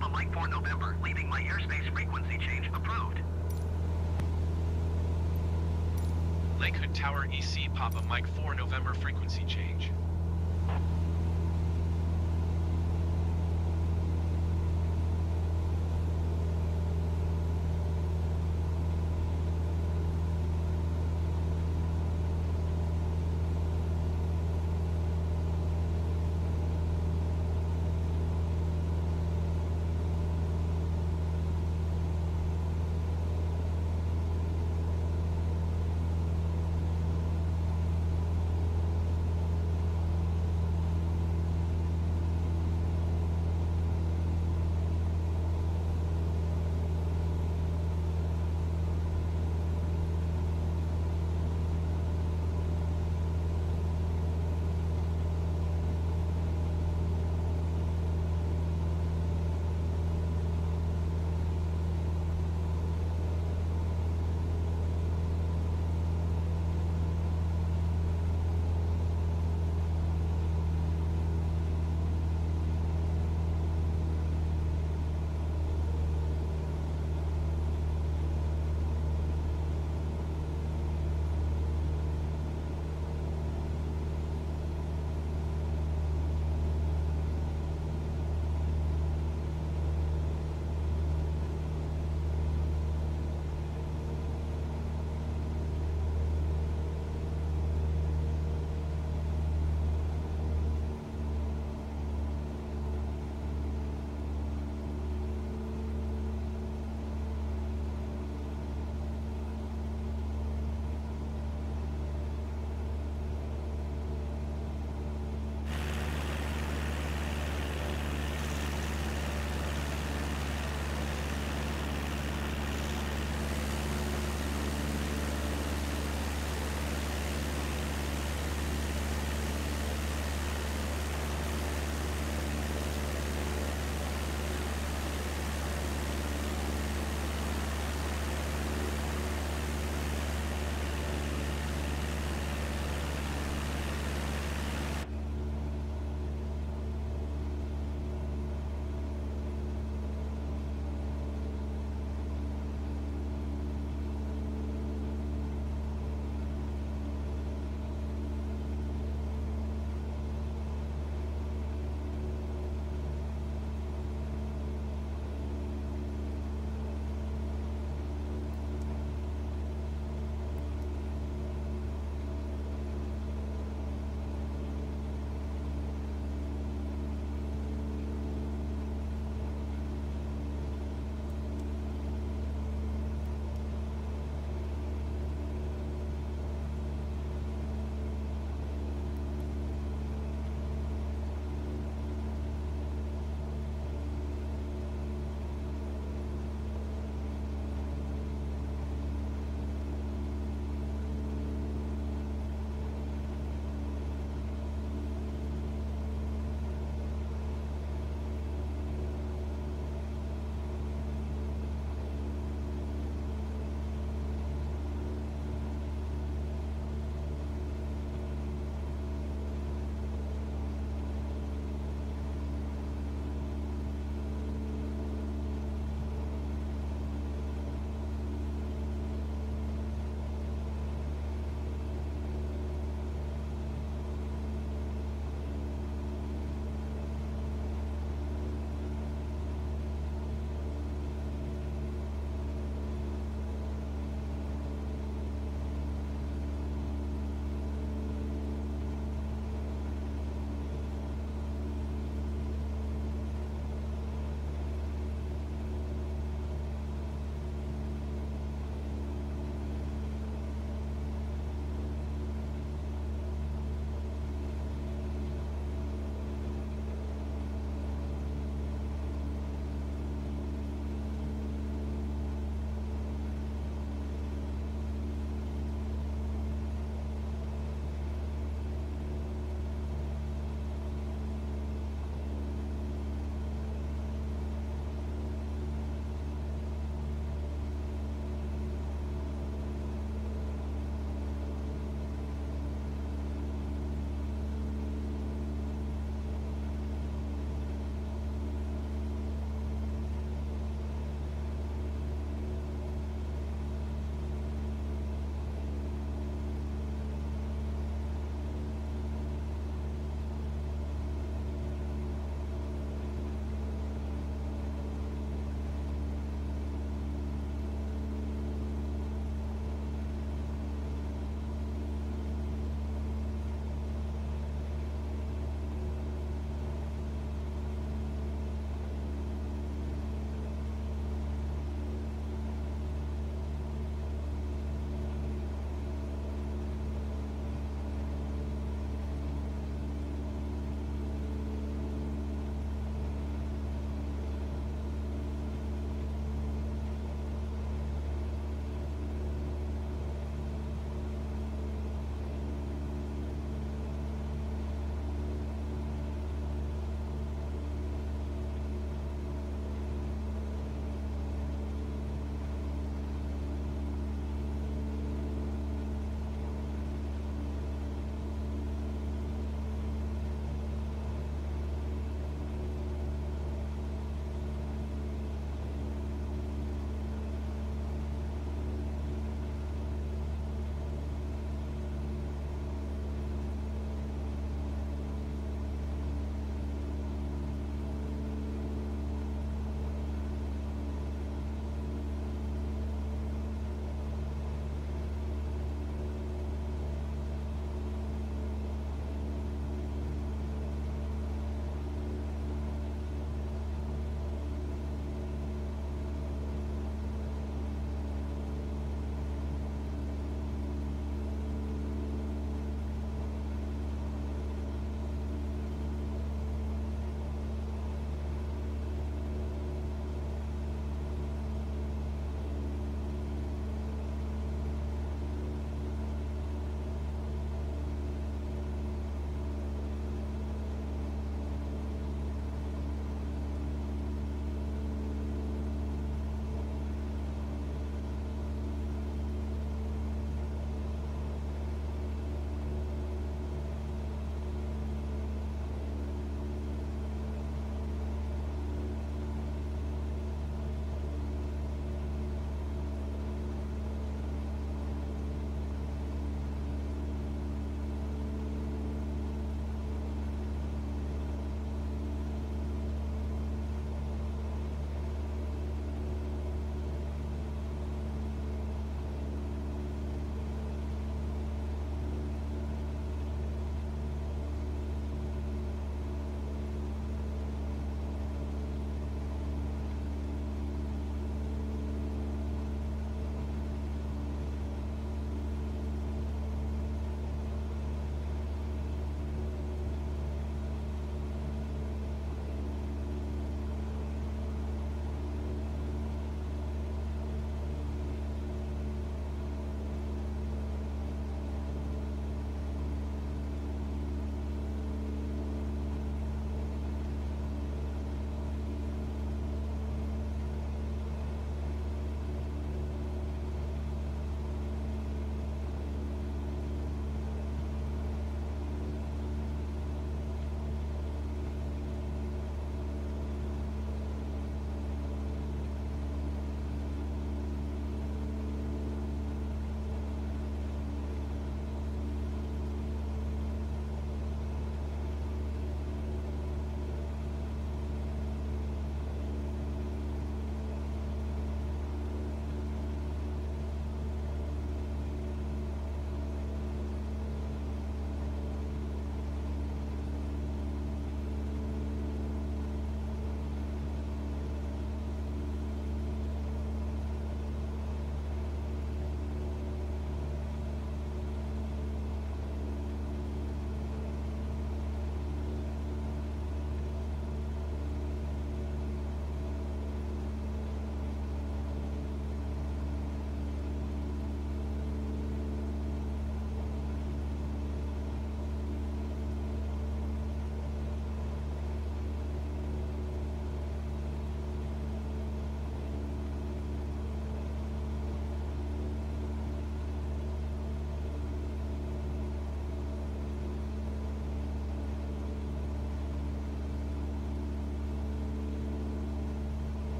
Papa Mike 4 November, leaving my airspace frequency change approved. Lakehood Tower EC Papa Mike 4 November frequency change.